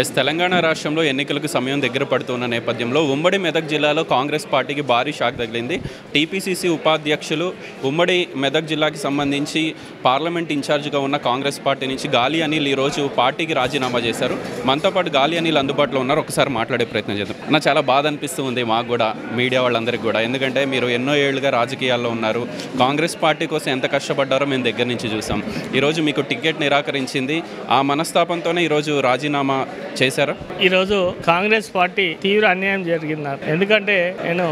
Yes Telangana రాష్ట్రంలో ఎన్నికలకు సమయం దగ్గర పడుతున్న నేపథ్యంలో ఉమ్మడి మెదక్ జిల్లాలో కాంగ్రెస్ పార్టీకి భారీ షాక్ తగిలింది. టీపీసీసీ ఉపాధ్యక్షులు ఉమ్మడి మెదక్ జిల్లాకి సంబంధించి పార్లమెంట్ ఇన్ఛార్జిగా ఉన్న కాంగ్రెస్ పార్టీ నుంచి గాలి అనిల్ ఈరోజు పార్టీకి రాజీనామా చేశారు. మనతో పాటు గాలి అనిల్ అందుబాటులో ఉన్నారు. ఒకసారి మాట్లాడే ప్రయత్నం చేద్దాం. నాకు చాలా బాధ అనిపిస్తుంది మాకు కూడా మీడియా వాళ్ళందరికీ కూడా. ఎందుకంటే మీరు ఎన్నో ఏళ్ళుగా రాజకీయాల్లో ఉన్నారు. కాంగ్రెస్ పార్టీ కోసం ఎంత కష్టపడ్డారో మేము దగ్గర నుంచి చూసాం. ఈరోజు మీకు టికెట్ నిరాకరించింది. ఆ మనస్తాపంతోనే ఈరోజు రాజీనామా చేశారా? ఈరోజు కాంగ్రెస్ పార్టీ తీవ్ర అన్యాయం జరిగింది ఎందుకంటే నేను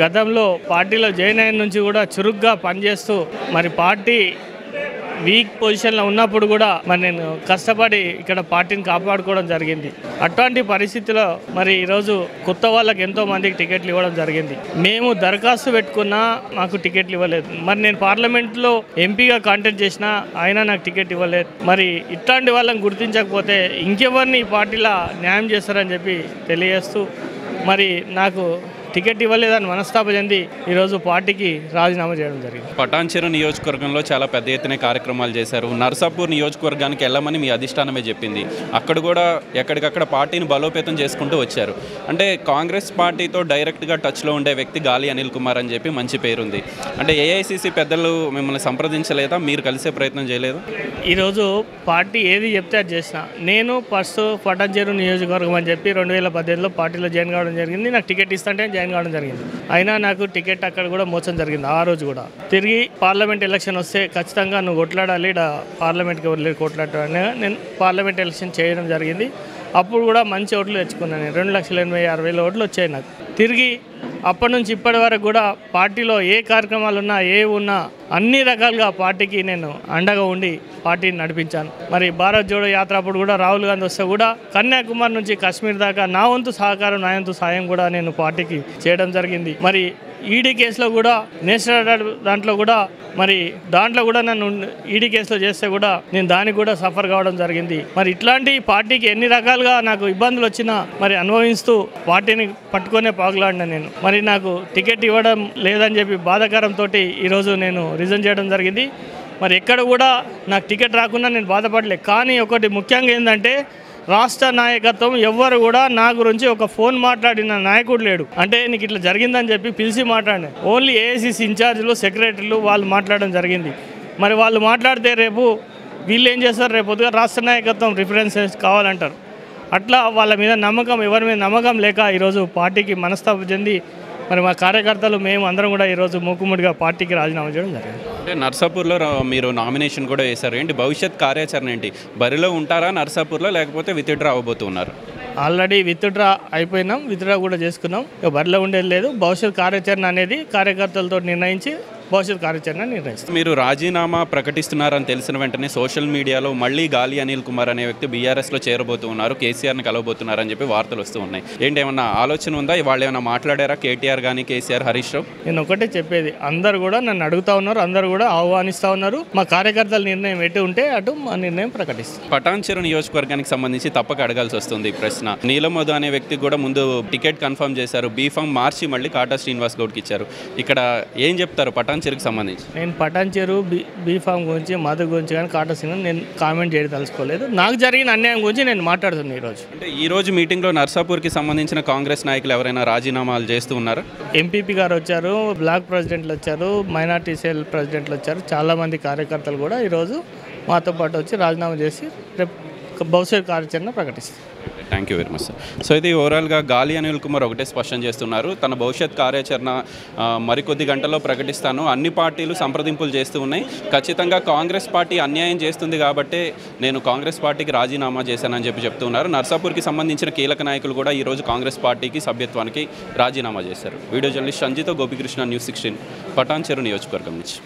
గతంలో పార్టీలో జాయిన్ అయిన నుంచి కూడా చురుగ్గా పనిచేస్తూ మరి పార్టీ వీక్ పొజిషన్లో ఉన్నప్పుడు కూడా మరి నేను కష్టపడి ఇక్కడ పార్టీని కాపాడుకోవడం జరిగింది. అట్లాంటి పరిస్థితిలో మరి ఈరోజు కొత్త వాళ్ళకి ఎంతో మందికి టికెట్లు ఇవ్వడం జరిగింది. మేము దరఖాస్తు పెట్టుకున్నా మాకు టికెట్లు ఇవ్వలేదు. మరి నేను పార్లమెంట్లో ఎంపీగా కాంటెక్ట్ చేసినా ఆయన నాకు టికెట్ ఇవ్వలేదు. మరి ఇట్లాంటి వాళ్ళని గుర్తించకపోతే ఇంకెవరిని ఈ పార్టీలో న్యాయం చేస్తారని చెప్పి తెలియజేస్తూ మరి నాకు టికెట్ ఇవ్వలేదని మనస్తాప చెంది ఈరోజు పార్టీకి రాజీనామా చేయడం జరిగింది. పటాన్చెరు నియోజకవర్గంలో చాలా పెద్ద ఎత్తున కార్యక్రమాలు చేశారు. నర్సాపూర్ నియోజకవర్గానికి వెళ్ళమని మీ అధిష్టానమే చెప్పింది. అక్కడ కూడా ఎక్కడికక్కడ పార్టీని బలోపేతం చేసుకుంటూ వచ్చారు. అంటే కాంగ్రెస్ పార్టీతో డైరెక్ట్గా టచ్లో ఉండే వ్యక్తి గాలి అనిల్ కుమార్ అని చెప్పి మంచి పేరుంది. అంటే ఏఐసిసి పెద్దలు మిమ్మల్ని సంప్రదించలేదా? మీరు కలిసే ప్రయత్నం చేయలేదా? ఈరోజు పార్టీ ఏది చెప్తే అది చేసిన. నేను ఫస్ట్ పటాన్చేరు నియోజకవర్గం అని చెప్పి రెండు వేల పద్దెనిమిదిలో పార్టీలో జాయిన్ కావడం జరిగింది. నాకు టికెట్ ఇస్తుంటే జాయిన్ కావడం జరిగింది. అయినా నాకు టికెట్ అక్కడ కూడా మోసం జరిగింది ఆ రోజు కూడా. తిరిగి పార్లమెంట్ ఎలక్షన్ వస్తే ఖచ్చితంగా నువ్వు కొట్లాడాలి పార్లమెంట్కి వెళ్ళి కొట్లాడటం నేను పార్లమెంట్ ఎలక్షన్ చేయడం జరిగింది. అప్పుడు కూడా మంచి ఓట్లు తెచ్చుకున్నాను నేను. రెండు లక్షల ఎనభై ఆరు వేల ఓట్లు వచ్చాయి నాకు. తిరిగి అప్పటి నుంచి ఇప్పటి వరకు కూడా పార్టీలో ఏ కార్యక్రమాలు ఉన్నా ఏ ఉన్నా అన్ని రకాలుగా పార్టీకి నేను అండగా ఉండి పార్టీని నడిపించాను. మరి భారత్ జోడో యాత్ర అప్పుడు కూడా రాహుల్ గాంధీ వస్తే కూడా కన్యాకుమారి నుంచి కాశ్మీర్ దాకా నా వంతు సహకారం నా వంతు సాయం కూడా నేను పార్టీకి చేయడం జరిగింది. మరి ఈడీ కేసులో కూడా నేషనల్ దాంట్లో కూడా మరి దాంట్లో కూడా నన్ను ఈడీ కేసులో చేస్తే కూడా నేను దానికి కూడా సఫర్ కావడం జరిగింది. మరి ఇట్లాంటి పార్టీకి ఎన్ని రకాలుగా నాకు ఇబ్బందులు వచ్చినా మరి అనుభవిస్తూ పార్టీని పట్టుకొనే పాకులాడినా నేను. మరి నాకు టికెట్ ఇవ్వడం లేదని చెప్పి బాధాకరంతో ఈరోజు నేను రిజైన్ చేయడం జరిగింది. మరి ఎక్కడ కూడా నాకు టికెట్ రాకుండా నేను బాధపడలేదు కానీ ఒకటి ముఖ్యంగా ఏంటంటే రాష్ట్ర నాయకత్వం ఎవ్వరు కూడా నా గురించి ఒక ఫోన్ మాట్లాడిన నాయకుడు లేడు. అంటే నీకు ఇట్లా జరిగిందని చెప్పి పిలిచి మాట్లాడిన. ఓన్లీ ఏఐసిసి ఇన్ఛార్జీలు సెక్రటరీలు వాళ్ళు మాట్లాడడం జరిగింది. మరి వాళ్ళు మాట్లాడితే రేపు వీళ్ళు ఏం చేస్తారు? రేపు పొద్దుగా రాష్ట్ర నాయకత్వం రిఫరెన్సెస్ కావాలంటారు. అట్లా వాళ్ళ మీద నమ్మకం ఎవరి మీద నమ్మకం లేక ఈరోజు పార్టీకి మనస్తాపం చెంది మరి మా కార్యకర్తలు మేము అందరం కూడా ఈరోజు మూకుముడిగా పార్టీకి రాజీనామా చేయడం జరిగింది. అంటే నర్సాపూర్లో మీరు నామినేషన్ కూడా వేశారు. ఏంటి భవిష్యత్ కార్యాచరణ ఏంటి? బరిలో ఉంటారా నర్సాపూర్లో లేకపోతే విత్డ్రా అవ్వబోతున్నారు? ఆల్రెడీ విత్డ్రా అయిపోయినాం విత్డ్రా కూడా చేసుకున్నాం. ఇక బరిలో ఉండేది లేదు. భవిష్యత్ కార్యాచరణ అనేది కార్యకర్తలతో నిర్ణయించి భవిష్యత్ కార్యాచరణ నిర్ణయిస్తాం మీరు రాజీనామా ప్రకటిస్తున్నారని తెలిసిన వెంటనే సోషల్ మీడియాలో మళ్ళీ గాలి అనిల్ కుమార్ అనే వ్యక్తి బీఆర్ఎస్లో చేరబోతూ ఉన్నారు. కేసీఆర్ని కలవబోతున్నారని చెప్పి వార్తలు వస్తూ ఉన్నాయి. ఏంటి ఏమన్నా ఆలోచన ఉందా? వాళ్ళు ఏమైనా మాట్లాడారా? కేటీఆర్ కానీ కేసీఆర్ హరీష్ రావు? నేను ఒకటే చెప్పేది. అందరు కూడా నన్ను అడుగుతా ఉన్నారు. అందరు కూడా ఆహ్వానిస్తూ ఉన్నారు. మా కార్యకర్తల నిర్ణయం ఎటు ఉంటే అటు మా నిర్ణయం ప్రకటిస్తాం పటాన్చెరు నియోజకవర్గానికి సంబంధించి తప్పక అడగాల్సి వస్తుంది ఈ ప్రశ్న. నీలమధు అనే వ్యక్తి కూడా ముందు టికెట్ కన్ఫర్మ్ చేశారు. బీఫామ్ మార్చి మళ్ళీ కాటా శ్రీనివాస్ గౌడ్కి ఇచ్చారు. ఇక్కడ ఏం చెప్తారు? పటాన్చెరుకి సంబంధించి? నేను పటాన్చేరు బీ బీఫామ్ గురించి మధు గురించి కానీ కాటా సినిమా నేను కామెంట్ చేయడం తలుసుకోలేదు నాకు జరిగిన అన్యాయం గురించి నేను మాట్లాడుతున్నాను ఈరోజు. అంటే ఈ రోజు మీటింగ్లో నర్సాపూర్కి సంబంధించిన కాంగ్రెస్ నాయకులు ఎవరైనా రాజీనామాలు చేస్తూ ఉన్నారా? ఎంపీపీ గారు వచ్చారు బ్లాక్ ప్రెసిడెంట్లు వచ్చారు మైనార్టీ సెల్ ప్రెసిడెంట్లు వచ్చారు చాలామంది కార్యకర్తలు కూడా ఈరోజు మాతో పాటు వచ్చి రాజీనామా చేసి రేపు భవిష్యత్ కార్యాచరణ ప్రకటిస్తారు thank you very much sir so ఇది ఓవరాల్గా గాలి అనిల్ కుమార్ ఒకటే స్పష్టం చేస్తున్నారు. తన భవిష్యత్ కార్యాచరణ మరికొద్ది గంటల్లో ప్రకటిస్తాను. అన్ని పార్టీలు సంప్రదింపులు చేస్తూ ఉన్నాయి. ఖచ్చితంగా కాంగ్రెస్ పార్టీ అన్యాయం చేస్తుంది కాబట్టి నేను కాంగ్రెస్ పార్టీకి రాజీనామా చేశానని చెప్పి చెప్తున్నారు. నర్సాపూర్కి సంబంధించిన కీలక నాయకులు కూడా ఈరోజు కాంగ్రెస్ పార్టీకి సభ్యత్వానికి రాజీనామా చేశారు. Video journalist Sanjitha Gopikrishna news sixteen Patancheru నియోజకవర్గం నుంచి.